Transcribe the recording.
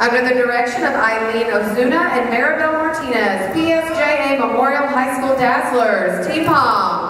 Under the direction of Eileen Ozuna and Maribel Martinez, PSJA Memorial High School Dazzlers, Team Palm.